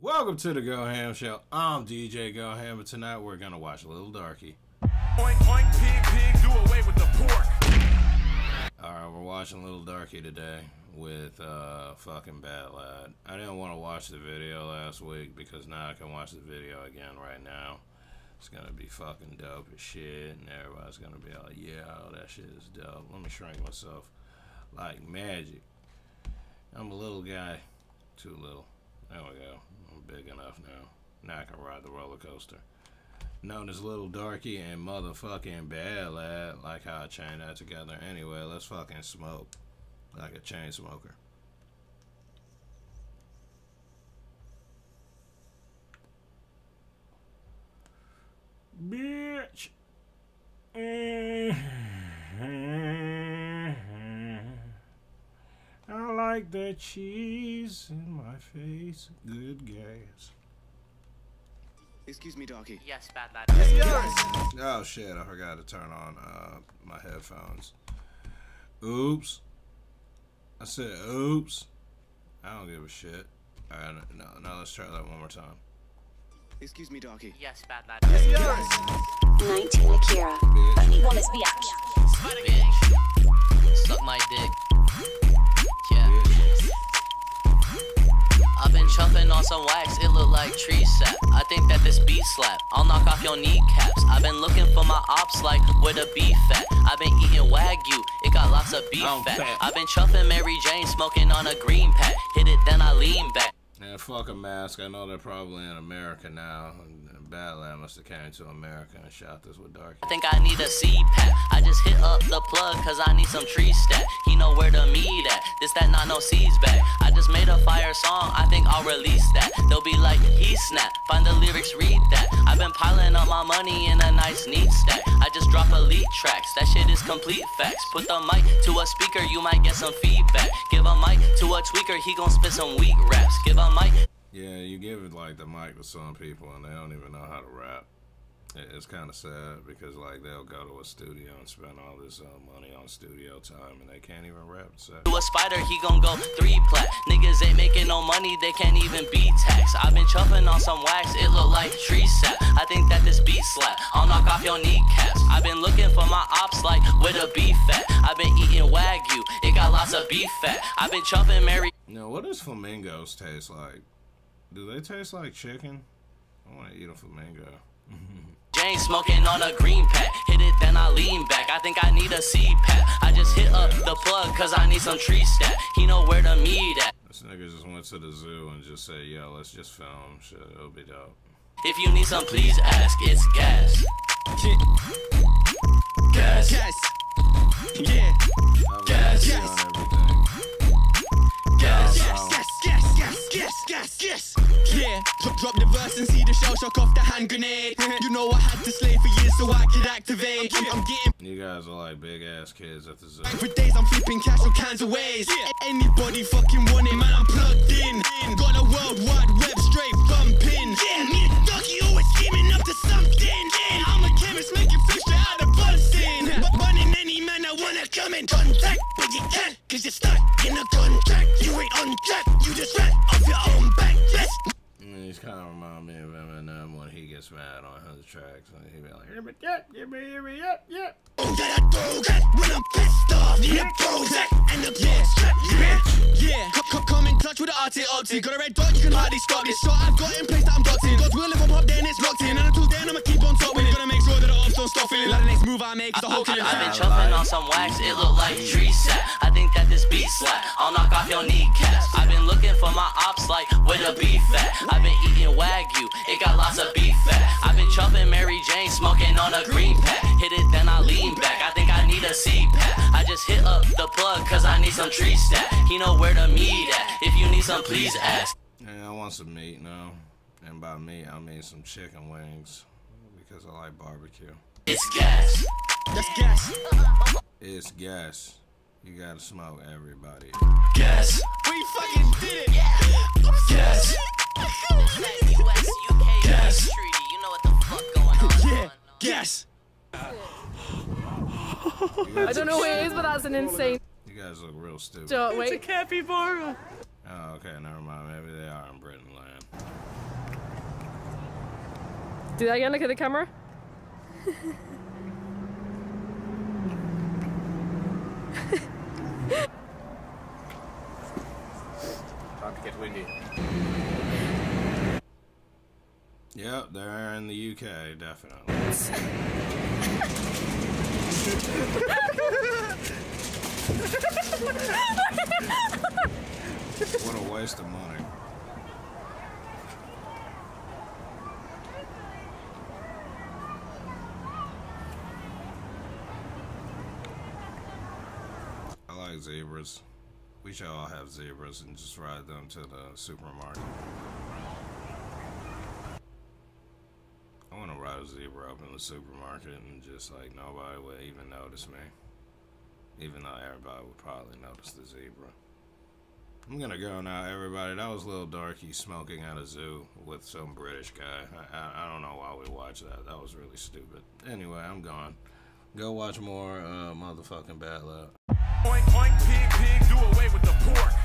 Welcome to the Goham Show. I'm DJ Goham, and tonight we're gonna watch a Little Darkie. Oink, oink, pig, pig, do away with the pork. Alright, we're watching Little Darkie today with uh fucking BVDLVD. I didn't want to watch the video last week because now I can watch the video again right now. It's gonna be fucking dope as shit, and everybody's gonna be like, yeah, oh, that shit is dope. Let me shrink myself like magic. I'm a little guy, too little. There we go. I'm big enough now. Now I can ride the roller coaster. Known as Little Darkie and motherfucking BVDLVD, like how I chained that together. Anyway, let's fucking smoke like a chain smoker. Bitch. I like that cheese in my face. Good gas. Excuse me, Darkie. Yes, bad lad. Oh shit, I forgot to turn on uh, my headphones. Oops. I said oops. I don't give a shit. Alright, no, no, let's try that one more time. Excuse me, Darkie. Yes, bad lad. 19 Akira. Only one is the sap. I think that this beat slap. I'll knock off your kneecaps. I've been looking for my ops like where the beef at. I've been eating wagyu, it got lots of beef I'm fat. fat. I've been chuffing Mary Jane, smoking on a green pack. Hit it, then I lean back. Yeah, fuck a mask. I know they're probably in America now. And BVDLVD must have came to America and shot this with Darkie. I think I need a CPAP. I just hit up the plug cause I need some tree stat. He know where to meet at. This that not no seeds back. I a fire song, I think I'll release that. They'll be like, he snap. Find the lyrics, read that. I've been piling up my money in a nice neat stack. I just drop elite tracks. That shit is complete facts. Put the mic to a speaker, you might get some feedback. Give a mic to a tweaker, he gon' spit some weak raps. Give a mic Yeah, you give it like the mic to some people and they don't even know how to rap. It- It's kind of sad because like they'll go to a studio and spend all this uh, money on studio time and they can't even rap. So. To a spider, he gon' go three plat. Niggas ain't making no money, they can't even be taxed. I've been chuffing on some wax, it look like tree sap. I think that this beat slap. I'll knock off your kneecaps. I've been looking for my ops like with a beef fat. I've been eating wagyu, it got lots of beef fat. I've been chuffing Mary. Now, what does flamingos taste like? Do they taste like chicken? I want to eat a flamingo. Jane smoking on a green pack. Hit it, then I lean back. I think I need a CPAP. I just hit up the plug cause I need some tree stat. He know where to meet at. This nigga just went to the zoo and just said, yo, let's just film shit. It'll be dope. If you need some, please ask. It's gas. Gas. And see the shell shock off the hand grenade. you know I had to slay for years so I could activate. I'm, I'm getting You guys are like big ass kids at the zoo. for days. I'm flipping cash all kinds of ways. A- Anybody fucking want it, man? I'm plugged in. Got a world wide web straight bumping. Yeah, me and Ducky always scheming up to something. Yeah, I'm a chemist making fish out of Bunsen. But running any man I wanna come in contact, but you can't, cause you're stuck in a contract. You ain't on track, you just ran He's kind of remind me of Eminem um, when he gets mad on his tracks. And he be like, "Give me that, give me, give me, yep, yep." Oh, that I throw that when I'm pissed off. Need a Prozac and a yeah. Yeah, yeah. Come, come, in touch with the RT Opti. Got a red dot, you can hardly stop this. Shot I've got in place that I'm docked. God's will if I'm up, then it's locked in. And then, don't stop feeling like the next move I make is the whole killing. I've been chuffing on some wax, it look like tree sap. I think that this beat slap. I'll knock off your kneecaps. I've been looking for my ops like where the beef fat. I've been eating wagyu, it got lots of beef fat. I've been chuffing Mary Jane, smoking on a green pack. Hit it, then I lean back. I think I need a CPAP. I just hit up the plug cause I need some tree stat. He know where to meet at. If you need some, please ask. Yeah, I want some meat now. And by meat, I mean some chicken wings because I like barbecue. It's gas. That's gas. It's gas. You gotta smoke everybody. Gas. We fucking did it. Gas. US, UK, Gas. treaty. You know what the fuck going on. Yeah, gas. I don't know what it is, but that's an insane You guys look real stupid. shot. Wait. It's a capybara. Oh, okay, never mind. Maybe they are in Britain land. Do that again. Look at the camera. Time to get windy. Yep, they're in the UK, definitely. what a waste of money. I like zebras. We should all have zebras and just ride them to the supermarket. I want to ride a zebra up in the supermarket and just like nobody would even notice me. Even though everybody would probably notice the zebra. I'm gonna go now, everybody. That was Little Darkie smoking at a zoo with some British guy. I, I, I don't know why we watched that. That was really stupid. Anyway, I'm gone. Go watch more uh, motherfucking BVDLVD. Pig, pig, do away with the pork.